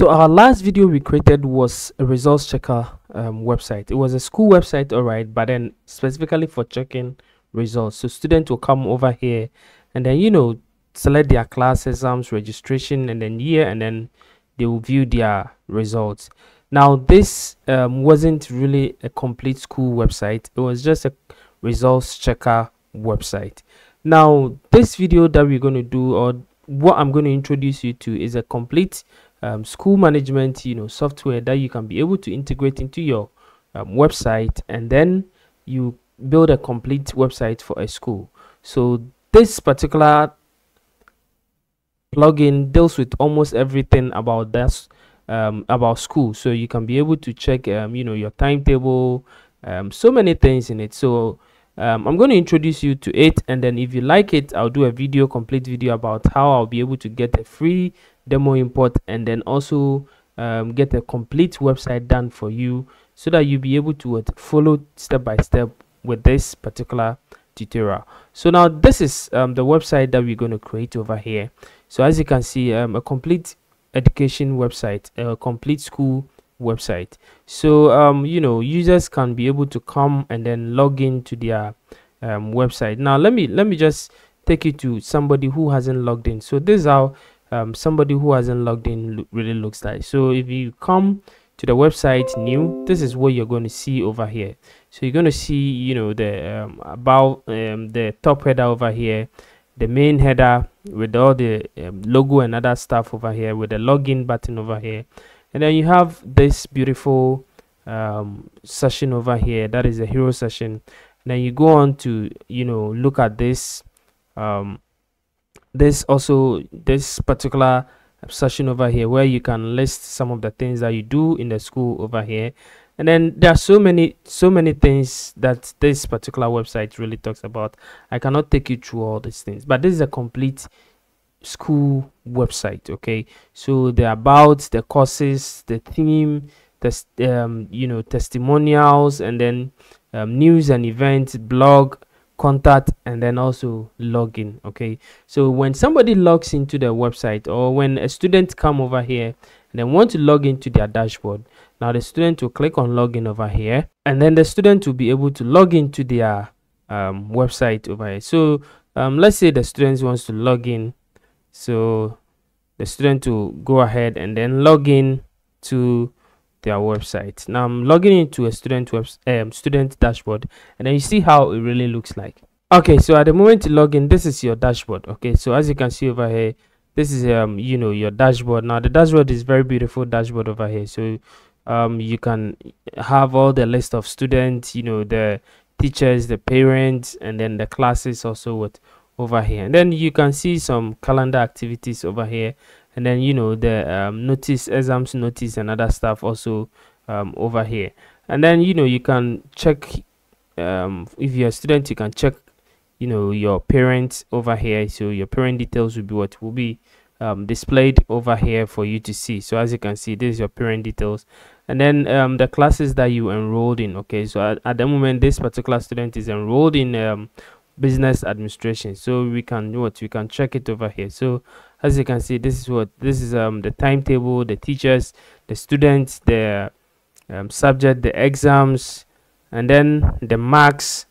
so our last video we created was a results checker um, website. It was a school website all right but then specifically for checking results. So students will come over here and then you know select their class exams registration and then year and then they will view their results. Now this um, wasn't really a complete school website. It was just a results checker website. Now this video that we're going to do or what i'm going to introduce you to is a complete um, school management you know software that you can be able to integrate into your um, website and then you build a complete website for a school. So this particular plugin deals with almost everything about that um, about school. So you can be able to check um, you know your timetable um, so many things in it. So um, I'm going to introduce you to it and then if you like it I'll do a video complete video about how I'll be able to get a free demo import and then also um, get a complete website done for you so that you'll be able to follow step by step with this particular tutorial. So now this is um, the website that we're going to create over here. So as you can see um, a complete education website a complete school website. So um you know users can be able to come and then log into their um, website. Now let me let me just take you to somebody who hasn't logged in. So this is how um, somebody who hasn't logged in lo really looks like. So if you come to the website new this is what you're going to see over here. So you're going to see you know the um, about um, the top header over here the main header with all the um, logo and other stuff over here with the login button over here and then you have this beautiful um, session over here. That is a hero session. And then you go on to you know look at this um, this also this particular session over here where you can list some of the things that you do in the school over here. And then there are so many so many things that this particular website really talks about. I cannot take you through all these things but this is a complete school website okay? So the about the courses the theme the um you know testimonials and then um, news and events blog contact and then also login okay? So when somebody logs into the website or when a student come over here and want to log into their dashboard now the student will click on login over here and then the student will be able to log into their um, website over here. So um, let's say the student wants to log in so the student will go ahead and then log in to their website. Now i'm logging into a student web um, student dashboard and then you see how it really looks like. Okay so at the moment you log in this is your dashboard okay? So as you can see over here this is um you know your dashboard. Now the dashboard is very beautiful dashboard over here. So um you can have all the list of students you know the teachers the parents and then the classes also with over here. And then you can see some calendar activities over here. And then you know the um, notice exams notice and other stuff also um, over here. And then you know you can check um, if you're a student you can check you know your parents over here. So your parent details will be what will be um, displayed over here for you to see. So as you can see this is your parent details. And then um, the classes that you enrolled in okay? So at, at, the moment this particular student is enrolled in um, business administration. So we can what we can check it over here. So as you can see this is what this is um the timetable the teachers the students the um, subject the exams and then the marks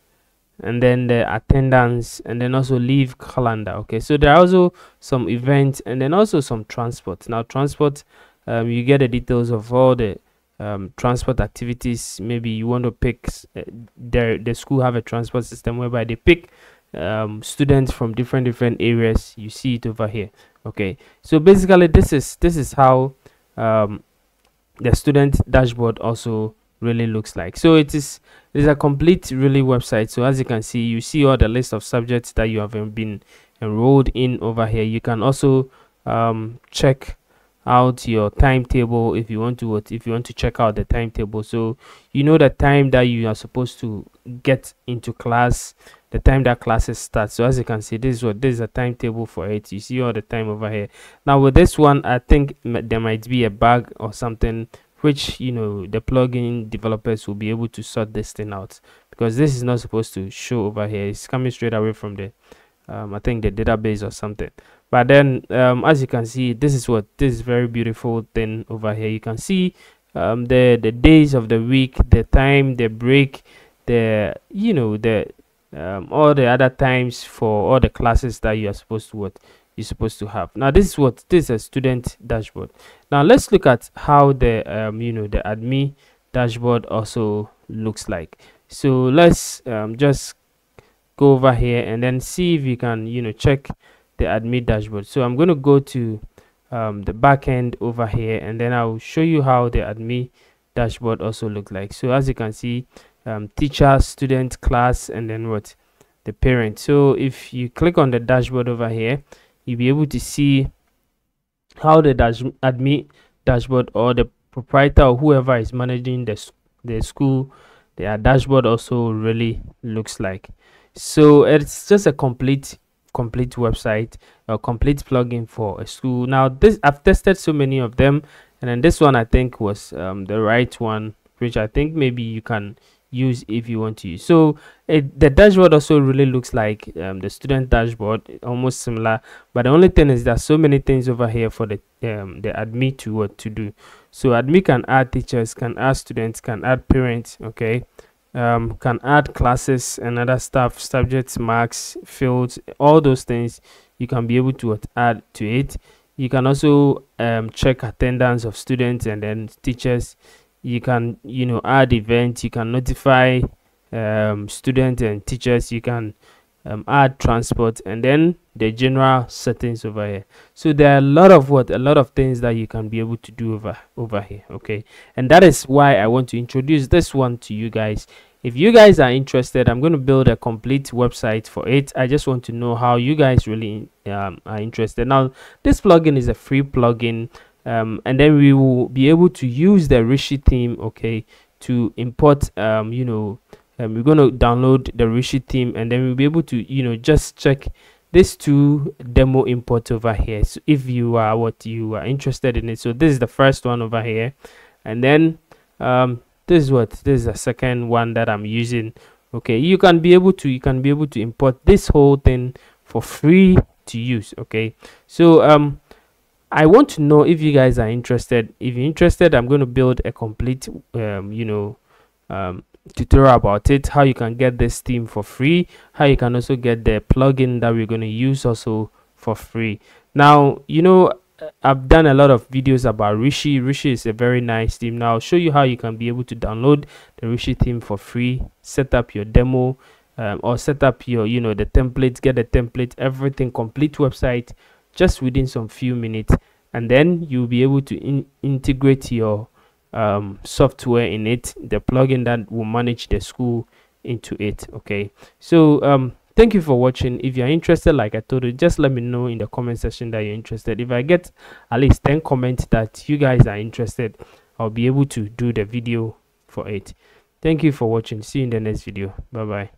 and then the attendance and then also leave calendar okay? So there are also some events and then also some transport. Now transport um, you get the details of all the um, transport activities. Maybe you want to pick uh, the, the school have a transport system whereby they pick um, students from different different areas. You see it over here. Okay. So basically this is this is how um, the student dashboard also really looks like. So it is it is a complete really website. So as you can see you see all the list of subjects that you have been enrolled in over here. You can also um, check out your timetable if you want to if you want to check out the timetable. So you know the time that you are supposed to get into class the time that classes start. So as you can see this is what this is a timetable for it. You see all the time over here. Now with this one i think there might be a bug or something which you know the plugin developers will be able to sort this thing out. Because this is not supposed to show over here. It's coming straight away from the um, i think the database or something but then um, as you can see this is what this is very beautiful thing over here. You can see um, the the days of the week the time the break the you know the um, all the other times for all the classes that you are supposed to what you're supposed to have. Now this is what this is a student dashboard. Now let's look at how the um, you know the admin dashboard also looks like. So let's um, just go over here and then see if you can you know check the admin dashboard. So i'm going to go to um, the backend over here and then i'll show you how the admin dashboard also look like. So as you can see um, teacher student class and then what? The parent. So if you click on the dashboard over here you'll be able to see how the dash admin dashboard or the proprietor or whoever is managing the, the school their dashboard also really looks like. So it's just a complete complete website a complete plugin for a school. Now this i've tested so many of them and then this one i think was um, the right one which i think maybe you can use if you want to use. So it, the dashboard also really looks like um, the student dashboard almost similar but the only thing is there's so many things over here for the um, the admin to what to do. So admin can add teachers can add students can add parents okay um, can add classes and other stuff subjects marks fields all those things you can be able to add to it. You can also um, check attendance of students and then teachers. You can you know add events. You can notify um, students and teachers. You can um, add transport and then the general settings over here. So there are a lot of what a lot of things that you can be able to do over over here okay? And that is why i want to introduce this one to you guys. If you guys are interested i'm going to build a complete website for it. I just want to know how you guys really um, are interested. Now this plugin is a free plugin um, and then we will be able to use the rishi theme okay to import um, you know um, we're going to download the rishi theme and then we'll be able to you know just check these two demo imports over here. So if you are what you are interested in it. So this is the first one over here. And then um, this is what this is the second one that i'm using. Okay you can be able to you can be able to import this whole thing for free to use okay? So um i want to know if you guys are interested. If you're interested i'm going to build a complete um you know um tutorial about it how you can get this theme for free how you can also get the plugin that we're going to use also for free now you know I've done a lot of videos about Rishi. Rishi is a very nice theme. Now I'll show you how you can be able to download the Rishi theme for free, set up your demo, um, or set up your, you know, the template, get the template, everything, complete website, just within some few minutes, and then you'll be able to in integrate your um, software in it, the plugin that will manage the school into it. Okay, so um, thank you for watching. If you're interested like i told you just let me know in the comment section that you're interested. If i get at least 10 comments that you guys are interested i'll be able to do the video for it. Thank you for watching. See you in the next video. Bye bye